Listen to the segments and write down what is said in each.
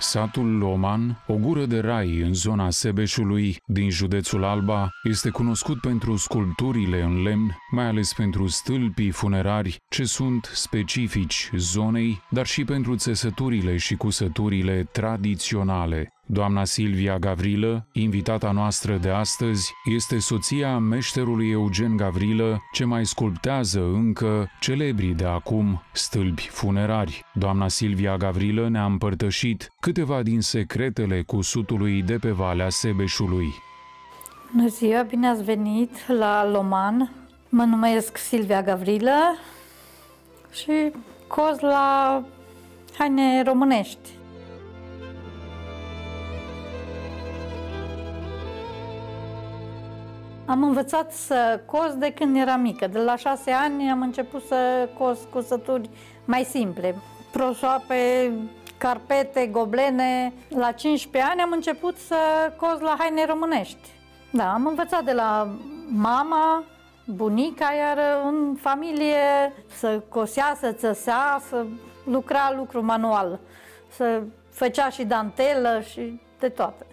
Satul Loman, o gură de rai în zona Sebeșului, din județul Alba, este cunoscut pentru sculpturile în lemn, mai ales pentru stâlpii funerari, ce sunt specifici zonei, dar și pentru țesăturile și cusăturile tradiționale. Doamna Silvia Gavrilă, invitata noastră de astăzi, este soția meșterului Eugen Gavrilă, ce mai sculptează încă celebrii de acum stâlpi funerari. Doamna Silvia Gavrilă ne-a împărtășit câteva din secretele cusutului de pe Valea Sebeșului. Bună ziua, bine ați venit la Loman. Mă numesc Silvia Gavrilă și coz la haine românești. Am învățat să cos de când eram mică. De la șase ani am început să cos cusături mai simple. Prosoape, carpete, goblene. La 15 ani am început să cos la haine românești. Da, am învățat de la mama, bunica, iar în familie să cosea, să țăsea, să lucra lucru manual, să făcea și dantelă și de toate.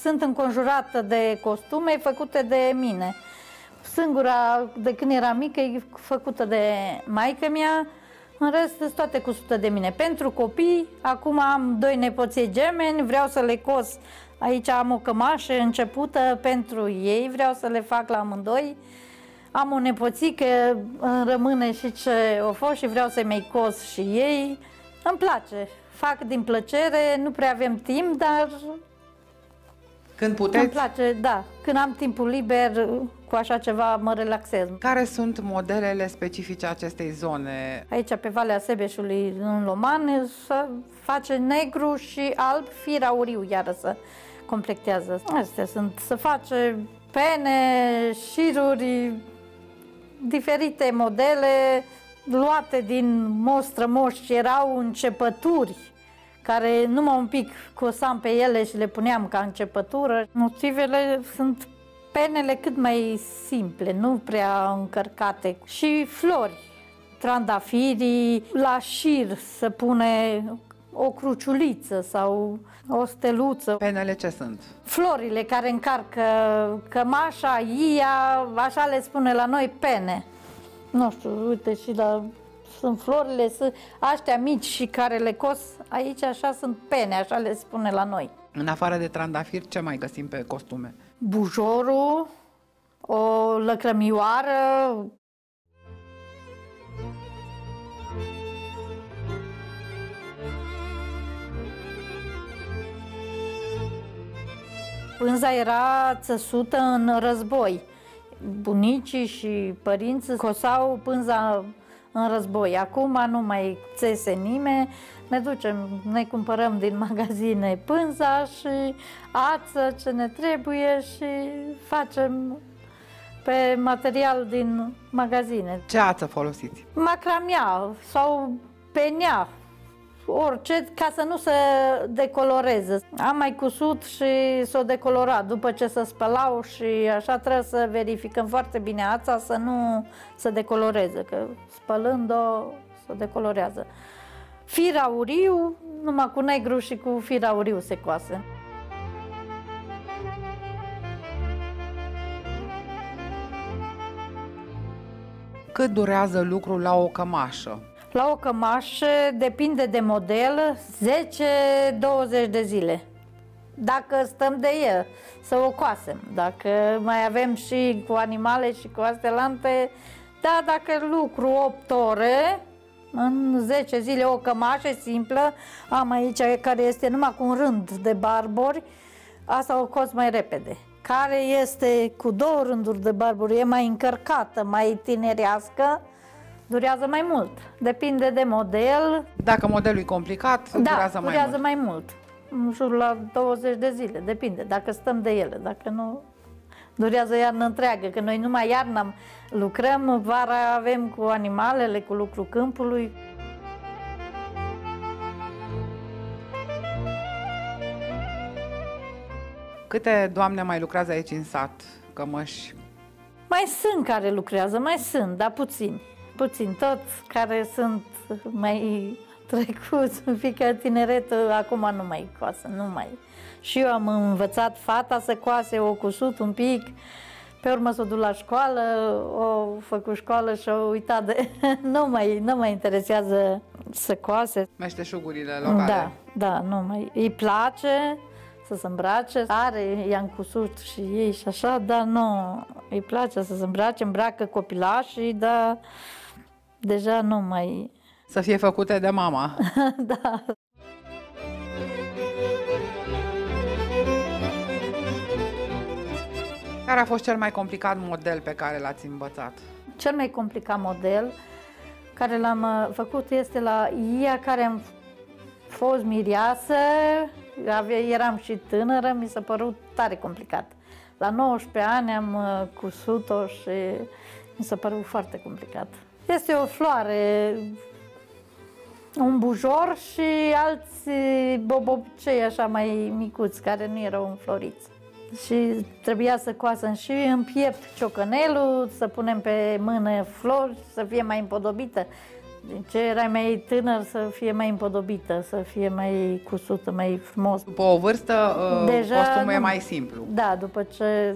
Sunt înconjurată de costume făcute de mine. Singura, de când eram mică, e făcută de maică mea, în rest, sunt toate cusute de mine. Pentru copii, acum am doi nepoții gemeni, vreau să le cos. Aici am o cămașă începută pentru ei, vreau să le fac la amândoi. Am o nepoțică, îmi rămâne și ce o fost și vreau să-i mai cos și ei. Îmi place, fac din plăcere, nu prea avem timp, dar când puteți? Îmi place, da. Când am timpul liber, cu așa ceva mă relaxez. Care sunt modelele specifice acestei zone? Aici, pe Valea Sebeșului, în Loman, să face negru și alb, fir auriu, iară să completează. Astea sunt, să face pene, șiruri, diferite modele luate din mostră moși, erau începături care numai un pic cosam pe ele și le puneam ca începătură. Motivele sunt penele cât mai simple, nu prea încărcate. Și flori, trandafirii, la șir să pune o cruciuliță sau o steluță. Penele ce sunt? Florile care încarcă cămașa, ia, așa le spune la noi pene. Nu știu, uite și la sunt florile, sunt aștia mici și care le cos aici, așa sunt pene, așa le spune la noi. În afară de trandafir, ce mai găsim pe costume? Bujorul, o lăcrămioară, Pânza era țăsută în război. Bunicii și părinții cosau pânza în război. Acum nu mai țese nimeni, ne ducem, ne cumpărăm din magazine pânza și ață ce ne trebuie și facem pe material din magazine. Ce ață folosiți? Macramia sau penea, orice, ca să nu se decoloreze. Am mai cusut și s-o decolorat după ce se spălau și așa trebuie să verificăm foarte bine ața să nu se decoloreze, că spălând-o se decolorează. Fir auriu, numai cu negru și cu fir auriu se coase. Cât durează lucrul la o cămașă? La o cămașă depinde de model, 10-20 de zile. Dacă stăm de el, să o coasem. Dacă mai avem și cu animale și cu astelante, da, dacă lucru 8 ore, în 10 zile o cămașă simplă, am aici care este numai cu un rând de barbori, asta o cos mai repede. Care este cu două rânduri de barbori, e mai încărcată, mai tinerească, durează mai mult. Depinde de model. Dacă modelul e complicat, da, durează, mai durează mai mult. mai mult. În jur la 20 de zile, depinde, dacă stăm de ele, dacă nu, durează iarnă întreagă, că noi numai iarna lucrăm, vara avem cu animalele, cu lucru câmpului. Câte doamne mai lucrează aici în sat, cămăși? Mai sunt care lucrează, mai sunt, dar puțini. Puțin, toți care sunt mai trecuți, un pic tineret, acum nu mai coasă, nu mai. Și eu am învățat fata să coase, o cusut un pic, pe urmă s-o duc la școală, o făcut școală și o uitat de... nu, mai, nu mai interesează să coase. Meșteșugurile locale. Da, da, nu mai... Îi place să se îmbrace, are, i-am cusut și ei și așa, dar nu, îi place să se îmbrace, îmbracă copilașii, dar deja nu mai... Să fie făcute de mama. da. Care a fost cel mai complicat model pe care l-ați învățat? Cel mai complicat model care l-am uh, făcut este la ea care am fost miriasă, eram și tânără, mi s-a părut tare complicat. La 19 ani am uh, cusut-o și mi s-a părut foarte complicat. Este o floare, un bujor și alți bobobcei așa mai micuți, care nu erau înfloriți și trebuia să coasă și în piept ciocănelul, să punem pe mână flori, să fie mai împodobită. Ce era mai tânăr să fie mai împodobită, să fie mai cusută, mai frumos. După o vârstă, uh, Deja, costumul nu, e mai simplu. Da, după ce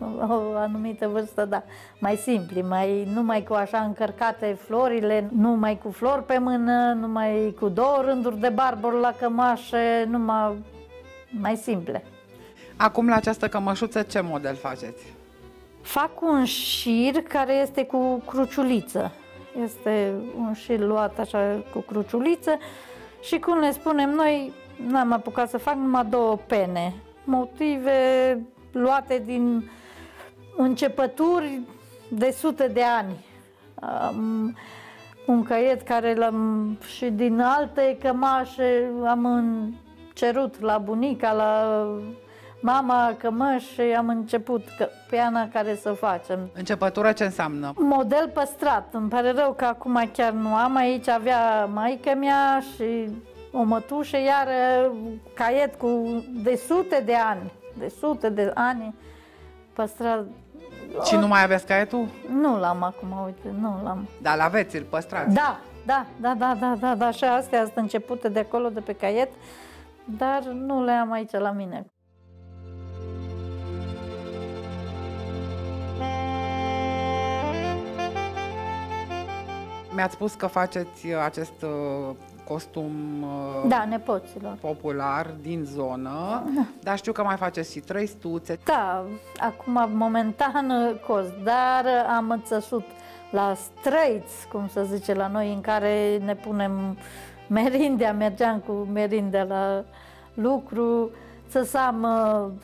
o anumită vârstă, da, mai simpli, mai, nu mai cu așa încărcate florile, nu mai cu flori pe mână, nu mai cu două rânduri de barbor la cămașe, numai mai simple. Acum la această cămășuță ce model faceți? Fac un șir care este cu cruciuliță. Este un șir luat așa cu cruciuliță și cum le spunem noi, n-am apucat să fac numai două pene. Motive luate din începături de sute de ani. Um, un caiet care l-am și din alte cămașe am cerut la bunica, la mama cămăș și am început piana care să facem. Începătură ce înseamnă? Model păstrat. Îmi pare rău că acum chiar nu am. Aici avea maica mea și o mătușă, iar caiet cu de sute de ani, de sute de ani păstrat. Și nu mai aveți caietul? Nu l-am acum, uite, nu l-am. Dar l-aveți, îl păstrați? Da, da, da, da, da, da, da, și astea sunt începute de acolo, de pe caiet, dar nu le am aici la mine. Mi-ați spus că faceți uh, acest uh, costum uh, da, nepoților. popular din zonă, da. dar știu că mai faceți și trăistuțe. Da, acum momentan cos, dar am țăsut la străiți, cum să zice la noi, în care ne punem merindea, mergeam cu merindea la lucru, țăsam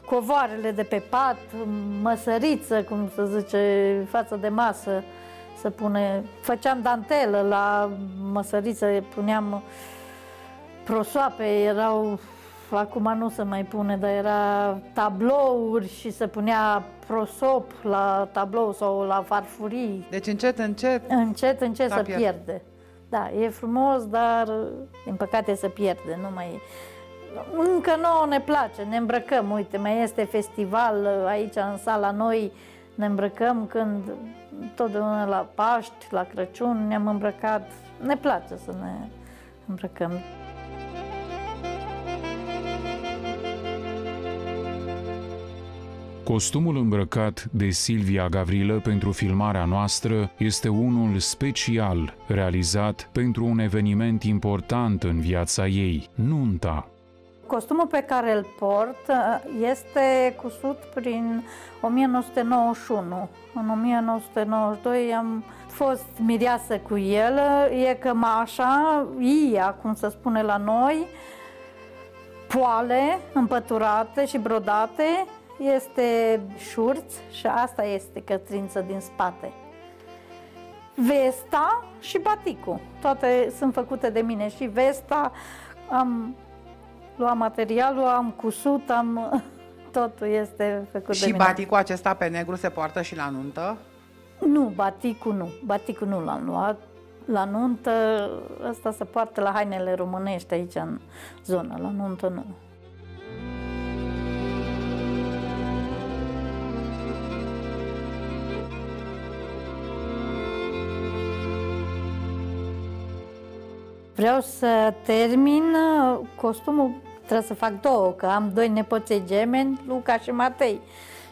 covoarele de pe pat, măsăriță, cum să zice, față de masă, să pune, făceam dantelă la măsăriță, puneam prosoape, erau, acum nu se mai pune, dar era tablouri și se punea prosop la tablou sau la farfurii. Deci încet, încet? Încet, încet să pierde. pierde. Da, e frumos, dar din păcate se pierde, nu mai... Încă nouă ne place, ne îmbrăcăm, uite, mai este festival aici în sala noi, ne îmbrăcăm când totdeauna la Paști, la Crăciun ne-am îmbrăcat. Ne place să ne îmbrăcăm. Costumul îmbrăcat de Silvia Gavrilă pentru filmarea noastră este unul special, realizat pentru un eveniment important în viața ei, nunta. Costumul pe care îl port uh, este cusut prin 1991. În 1992 am fost mireasă cu el, e cămașa, ia, cum se spune la noi, poale împăturate și brodate, este șurț și asta este cătrință din spate. Vesta și baticul, toate sunt făcute de mine și vesta am luam materialul, am cusut, am... totul este făcut și de. Și baticul acesta pe negru se poartă și la nuntă? Nu, baticul nu. Baticul nu l-am luat. La nuntă, ăsta se poartă la hainele românești aici în zonă, la nuntă nu. Vreau să termin uh, costumul trebuie să fac două, că am doi nepoței gemeni, Luca și Matei.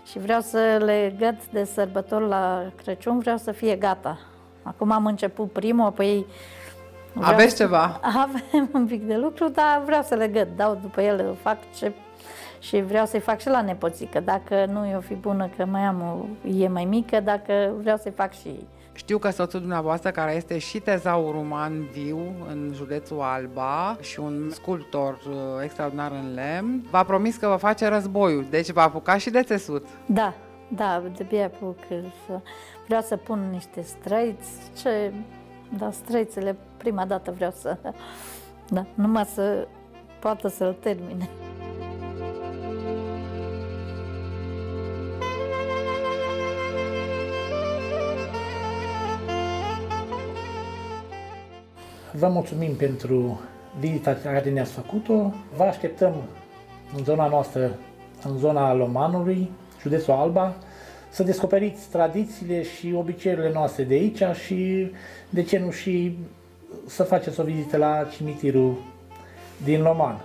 Și vreau să le găt de sărbători la Crăciun, vreau să fie gata. Acum am început primul, apoi... Aveți să... ceva? Avem un pic de lucru, dar vreau să le găt, dau după ele, fac ce... Și vreau să-i fac și la nepoții, că dacă nu i-o fi bună, că mai am o, e mai mică, dacă vreau să-i fac și știu că soțul dumneavoastră, care este și tezaur uman viu în județul Alba și un sculptor uh, extraordinar în lemn, v-a promis că vă face războiul, deci v-a apucat și de țesut. Da, da, de apuc să... Vreau să pun niște străiți, ce... Da, străițele prima dată vreau să... Da, numai să poată să-l termine. Vă mulțumim pentru vizita care ne-ați făcut-o. Vă așteptăm în zona noastră, în zona Lomanului, județul Alba, să descoperiți tradițiile și obiceiurile noastre de aici și, de ce nu, și să faceți o vizită la cimitirul din Loman,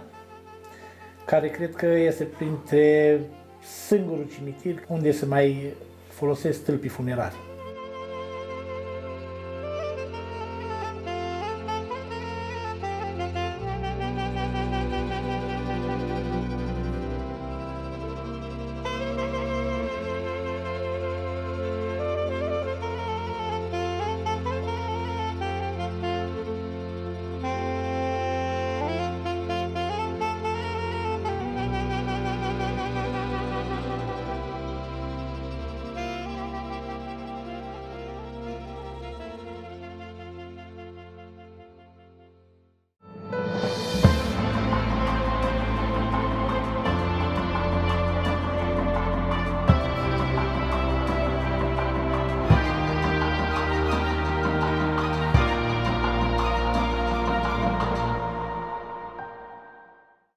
care cred că este printre singurul cimitir unde se mai folosesc stâlpii funerari.